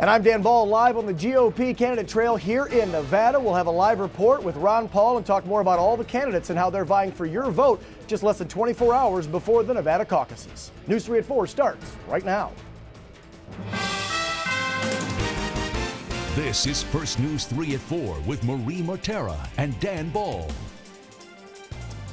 And I'm Dan Ball live on the GOP candidate trail here in Nevada. We'll have a live report with Ron Paul and talk more about all the candidates and how they're vying for your vote just less than 24 hours before the Nevada caucuses. News 3 at 4 starts right now. This is First News 3 at 4 with Marie Mortera and Dan Ball.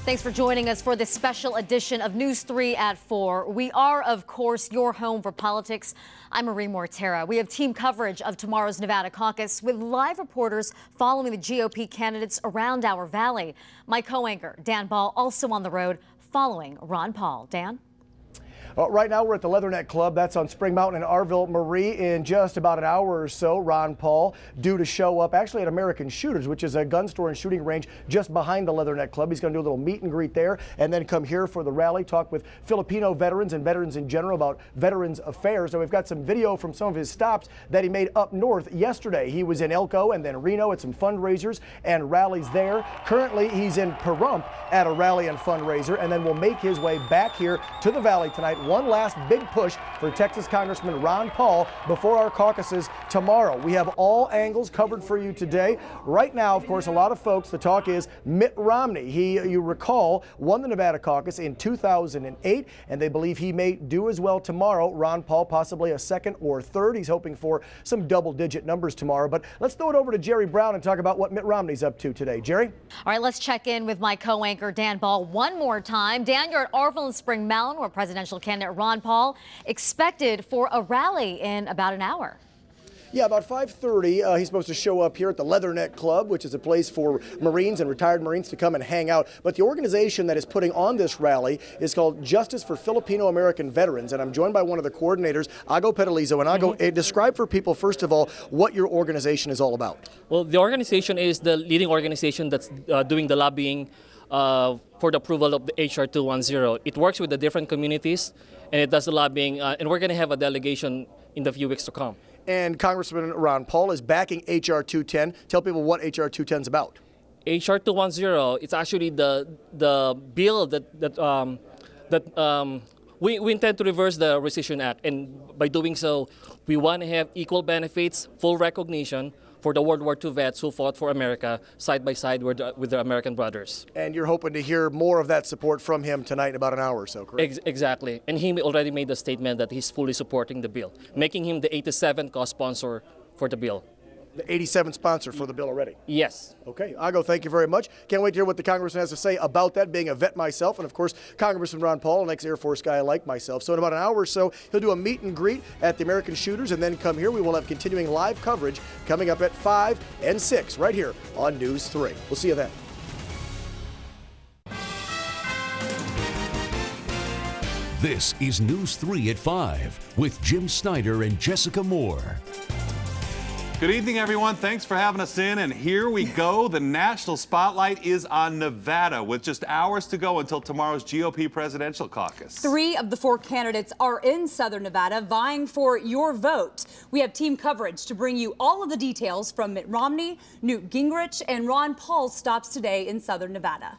Thanks for joining us for this special edition of News 3 at 4. We are, of course, your home for politics. I'm Marie Mortera. We have team coverage of tomorrow's Nevada caucus with live reporters following the GOP candidates around our valley. My co-anchor, Dan Ball, also on the road following Ron Paul. Dan? Well, right now we're at the Leatherneck Club. That's on Spring Mountain in Arville. Marie, in just about an hour or so, Ron Paul due to show up actually at American Shooters, which is a gun store and shooting range just behind the Leatherneck Club. He's going to do a little meet and greet there and then come here for the rally, talk with Filipino veterans and veterans in general about veterans affairs. So we've got some video from some of his stops that he made up north yesterday. He was in Elko and then Reno at some fundraisers and rallies there. Currently, he's in Pahrump at a rally and fundraiser and then will make his way back here to the valley tonight one last big push for Texas Congressman Ron Paul before our caucuses tomorrow. We have all angles covered for you today. Right now, of course, a lot of folks, the talk is Mitt Romney. He, you recall, won the Nevada caucus in 2008, and they believe he may do as well tomorrow. Ron Paul, possibly a second or third. He's hoping for some double digit numbers tomorrow. But let's throw it over to Jerry Brown and talk about what Mitt Romney's up to today. Jerry? All right, let's check in with my co anchor, Dan Ball, one more time. Dan, you're at Arville and Spring Mountain, where presidential candidate candidate Ron Paul expected for a rally in about an hour. Yeah, about 5:30, uh, he's supposed to show up here at the Leatherneck Club, which is a place for Marines and retired Marines to come and hang out. But the organization that is putting on this rally is called Justice for Filipino American Veterans, and I'm joined by one of the coordinators, Ago Pedalizo. And Ago, mm -hmm. describe for people first of all what your organization is all about. Well, the organization is the leading organization that's uh, doing the lobbying uh, for the approval of the HR 210. It works with the different communities and it does the lobbying, uh, and we're going to have a delegation in the few weeks to come. And Congressman Ron Paul is backing HR 210. Tell people what HR 210 is about. HR 210, it's actually the the bill that that um, that um, we, we intend to reverse the Rescission Act, and by doing so, we want to have equal benefits, full recognition for the World War II vets who fought for America side by side with, with their American brothers. And you're hoping to hear more of that support from him tonight in about an hour or so, correct? Ex exactly. And he already made the statement that he's fully supporting the bill, making him the 87th co-sponsor for the bill the 87 sponsor for the bill already. Yes. Okay, Ago, thank you very much. Can't wait to hear what the congressman has to say about that, being a vet myself, and of course, Congressman Ron Paul, an ex-Air Force guy like myself. So in about an hour or so, he'll do a meet and greet at the American Shooters, and then come here. We will have continuing live coverage coming up at 5 and 6 right here on News 3. We'll see you then. This is News 3 at 5 with Jim Snyder and Jessica Moore. Good evening, everyone. Thanks for having us in. And here we go. The national spotlight is on Nevada with just hours to go until tomorrow's GOP presidential caucus. Three of the four candidates are in Southern Nevada vying for your vote. We have team coverage to bring you all of the details from Mitt Romney, Newt Gingrich, and Ron Paul's stops today in Southern Nevada.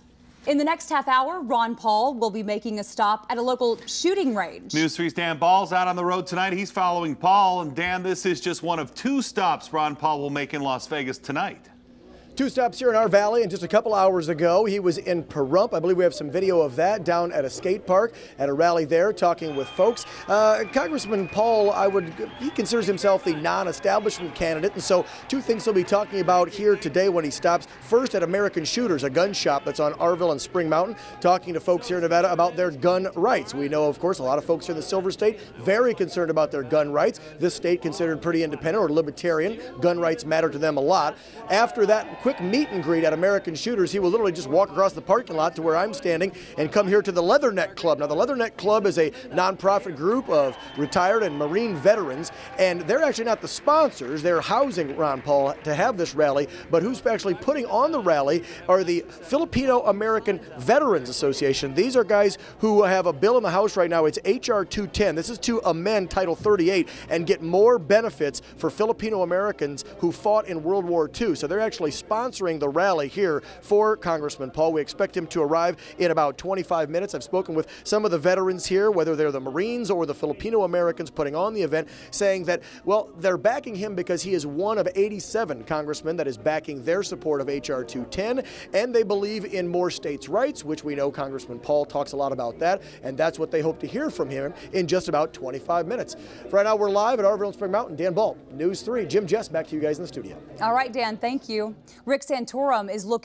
In the next half hour, Ron Paul will be making a stop at a local shooting range. News 3's Dan Ball's out on the road tonight. He's following Paul. And Dan, this is just one of two stops Ron Paul will make in Las Vegas tonight. Two stops here in our valley, and just a couple hours ago, he was in Pahrump. I believe we have some video of that down at a skate park at a rally there, talking with folks. Uh, Congressman Paul, I would he considers himself the non-establishment candidate, and so two things he'll be talking about here today when he stops. First, at American Shooters, a gun shop that's on Arville and Spring Mountain, talking to folks here in Nevada about their gun rights. We know, of course, a lot of folks here in the Silver State very concerned about their gun rights. This state considered pretty independent or libertarian. Gun rights matter to them a lot. After that quick meet and greet at American Shooters. He will literally just walk across the parking lot to where I'm standing and come here to the Leatherneck Club. Now, the Leatherneck Club is a nonprofit group of retired and Marine veterans, and they're actually not the sponsors. They're housing Ron Paul to have this rally, but who's actually putting on the rally are the Filipino American Veterans Association. These are guys who have a bill in the House right now. It's H.R. 210. This is to amend Title 38 and get more benefits for Filipino Americans who fought in World War II. So they're actually sponsoring sponsoring the rally here for Congressman Paul. We expect him to arrive in about 25 minutes. I've spoken with some of the veterans here, whether they're the Marines or the Filipino Americans putting on the event, saying that, well, they're backing him because he is one of 87 congressmen that is backing their support of H.R. 210, and they believe in more states' rights, which we know Congressman Paul talks a lot about that, and that's what they hope to hear from him in just about 25 minutes. For right now, we're live at Arville and Spring Mountain. Dan Ball, News 3. Jim Jess, back to you guys in the studio. All right, Dan, thank you. Rick Santorum is looking